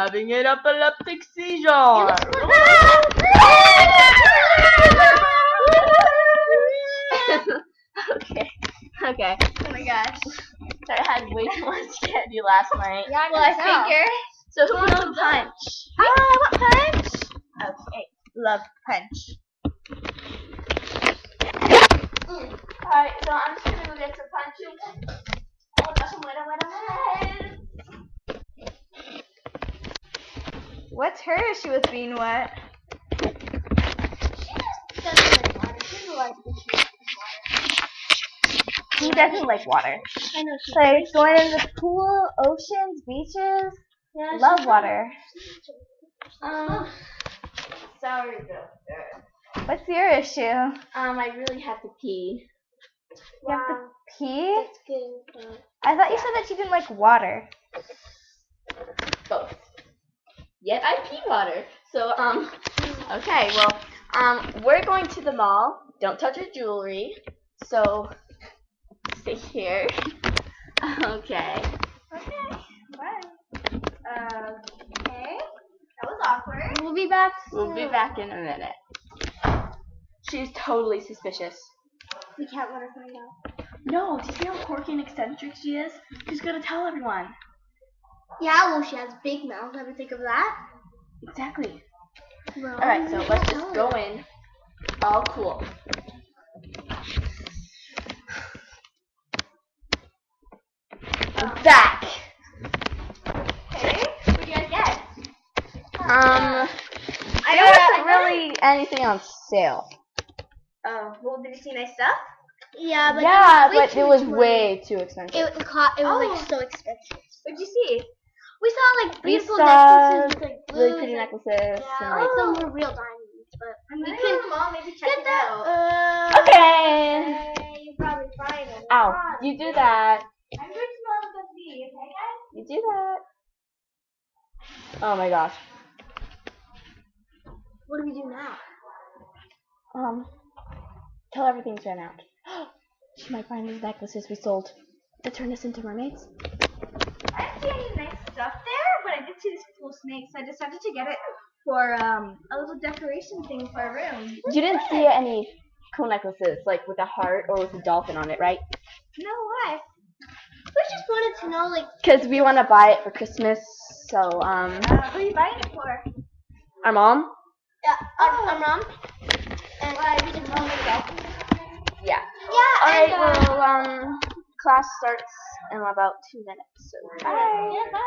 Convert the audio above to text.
having an epileptic seizure. okay, okay. Oh my gosh. So I had way too much candy last night. Yeah, well, I figure. So who wants to punch? Ah, what punch? Okay, love punch. Mm. Alright, so I'm just gonna go get some punches. Oh gosh, I'm wet, I'm wet, I'm wet. What's her? She was being wet. He doesn't like water. I know she Like going in the pool, oceans, beaches. yeah, Love water. Um, Sorry, doctor. what's your issue? Um, I really have to pee. have to pee? good. I thought you said that you didn't like water. Both. Yet I pee water. So, um, okay, well, um, we're going to the mall. Don't touch your jewelry. So, stay here. okay. Okay. Bye. Uh, okay. That was awkward. We'll be back. We'll be back in a minute. She's totally suspicious. We can't let her find out. No, do you see how quirky and eccentric she is? She's gonna tell everyone. Yeah, well, she has big mouth. Ever think of that? Exactly. Well, Alright, so let's just go her. in. All cool. Back. Okay. What do you guys get? Um, I there wasn't I really anything on sale. Oh, well, did you see nice stuff? Yeah, but yeah, it was way but too it was way too expensive. It was It was Oh. like so expensive. What'd you see? We saw like We beautiful saw necklaces with like really pretty necklaces. Yeah, and, like like, some were real diamonds, but I'm we gonna couldn't go to the mall, maybe check it that. out. Uh, okay. okay, you probably find it. Ow, you do that. I'm going to smell the bee, okay, guys? You do that. Oh my gosh. What do we do now? Um, tell everything's ran out. she might find these necklaces we sold to turn us into mermaids. I didn't see any stuff there, but I did see this cool snake, so I decided to get it for um a little decoration thing for our room. You didn't see any cool necklaces, like with a heart or with a dolphin on it, right? No, why? We just wanted to know, like, Because we want to buy it for Christmas. So, um, Uh, who are you buying it for? our mom? yeah, our, our mom. And Why? Tell me. Yeah. Yeah, Alright, uh, well, um, class starts in about two minutes. So, bye. yeah, bye.